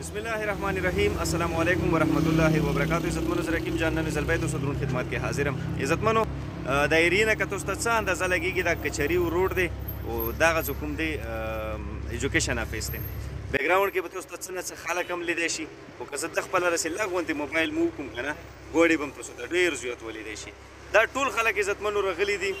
بسم الله الرحمن الرحیم السلام علیکم ورحمت الله وبرکاته عزتمنو سره کیم جان نن زلبای تاسو درون خدمت کې حاضرم عزتمنو د ایرینه که تاسو ته څه اندازه لګیږي دا کچری ورور دی او دا غز کوم دی ایجوکیشن افیس دی بیک گراوند کې به تاسو ته څه نه څه خلک هم لیدای شي او که زه د خپل رسې لږ غونتې موبایل مو کوم کنه ګوړې بم تاسو ته ډیر زیات ولیدای شي دا ټول خلک عزتمنو رغلي دي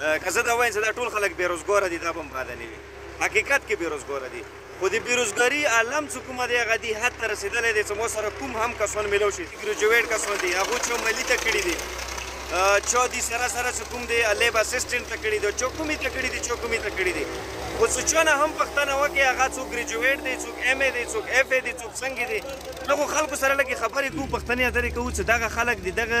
که زه دا وایم چې دا ټول خلک بیروزګاره دي دا به هم باده نه وي حقیقت کې بیروزګاره دي خو د بیروزګاري عالم څه کومه دی هغه دي حد ته رسېدلی دی چې مو سره کوم هم کسان میلو شي ګریجویټ کسان دي هغو چې ملي ته کړي دي چا دي سره سره چې کوم دی لیب اسسټنټ ته کړي دي چا کومې ته کړي دي چا کومې ته کړي دي خو څه چا نه هم پښتنه وکړي هغه څوک ګریجویټ دی څوک ایم ای دی څوک اف ای دی څوک څنګه دی دغو خلکو سره لږې خبرې کوو پښتنې اترې کوو چې دغه خلک دي دغه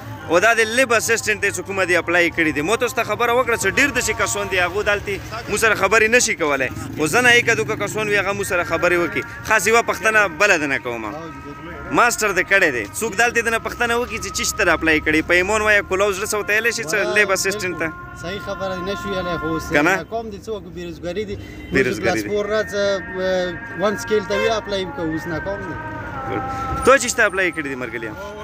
او دا د لیب اسسټنټ ته کومه دی اپلای کړی دی مو تاسو ته خبره وکړه چې ډیر د شي کسون دی هغه دالتي مو سره خبرې نشي کولای او زنه یې کدو کسون وی هغه مو سره خبرې وکي خاص یو پښتنه بلد نه کوم ماستر د کړه دی څوک دالتي د پښتنه وکي چې چیش تر اپلای کړی په ایمون وای کولوز له سوته اله شي چې لیب اسسټنټ ته صحیح خبره نه شو یاله خو کنه کوم دي څوک بیروزګاری دي بیروزګاری دي پور راځه وان سکیل ته وی اپلای کوو اوس نه کوم ته چې ته اپلای کړی دی مرګلیا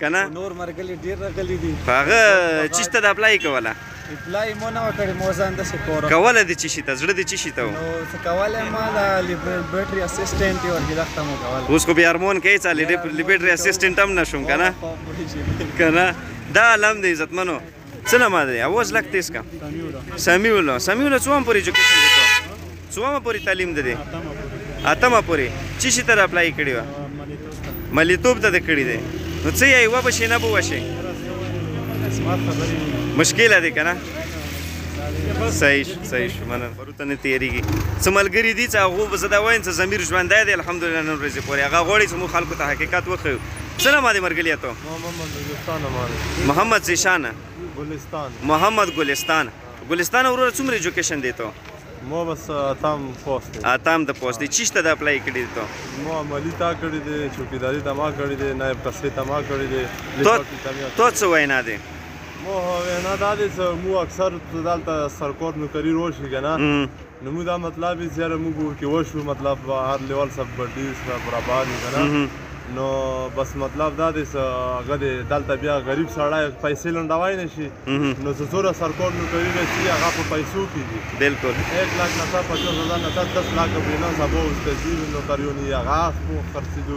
کنه نور مرګلي ډیر راغلي دي هغه چې ته د اپلای کوله اپلای مو نه وکړ مو ځان د سپور کوله د چی شي ته زړه د چی شي ته نو څه کوله ما د لیبرټری اسسټنټ یو کې دښته مو کوله اوس کو بیا هارمون کوي چې لیبرټری اسسټنټ هم نشوم کنه کنه دا لم دې عزتمنو څنګه ما دی اواز لګ تیز کا سمیع الله سمیع الله څوم پر ایجوکیشن دی ته څوم پر تعلیم دی اتمه پوری چې شي تر اپلای کړی و ملیتوب ته د کړی دی نو څه یې و به شي نه بو وشي مشکل دی کنه صحیح صحیح مننه ته نه تیریږي څه ملګري دي چې هغه به زه دا وایم چې ضمیر ژوندی دی الحمدلله نن ورځې پورې هغه غواړي چې موږ خلکو ته حقیقت وښیو څه نامه دی مرګلیه ته محمد زیشان ګلستان محمد ګلستان ګلستان وروره څومره ایجوکیشن دی ته ما بس اتم پوسټ دی اتم د پوسټ دی چیشته د اپلای کړی ته ما عملی تا کړی دی چوکیداری ته ما کړی دی نائب کسې ته ما کړی دی تو تو څه وینا دی موه وینا دا دی چې مو اکثر دلته سرکور نوکری روشي کنه نو مو دا مطلب یې چې موږ ورکې وشو مطلب هر لیول سب ګډي سره برابر یو کنه نو بس مطلب دا دی چې هغه دی دلته بیا غریب سړی پیسې لنډوای نه شي نو چې څوره سرکور نوکري رسي هغه په پیسو کېږي بلکل ایک لاک نسا پچاس هزار نسا دس لاک بنا سبا استاذي نوکریونی هغه خرڅېدو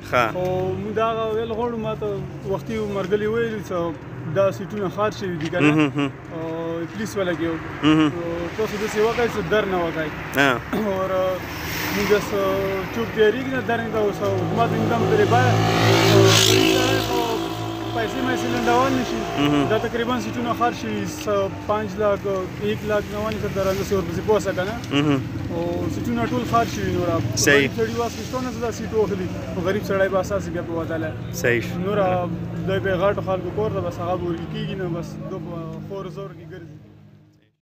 ښه. خو موږ دا هغه ویل غواړو ما ته وختي مرګلي ویلي چې دا سیټونه خار شوي دي که نه او پلیس والا کې تاسو داسې وکړئ چې در نه وکړئ اور موږ بس چوپ تیاری کې نه در نه دا اوس حکومت اندام پرې باید پیسې مې سې لنډول نشي دا تقریبا سیټونه خار شوي 5 لاک 1 لاک 90 زره درنه سور پسې پوسه کنه او سیټونه ټول خار شوي نور صحیح څونه زړه سیټ وخلی او غریب سړی به اساس بیا په وځاله صحیح نور د به غټ خلکو کور ته بس هغه ورګی کیږي نو بس د خور زور کې ګرځي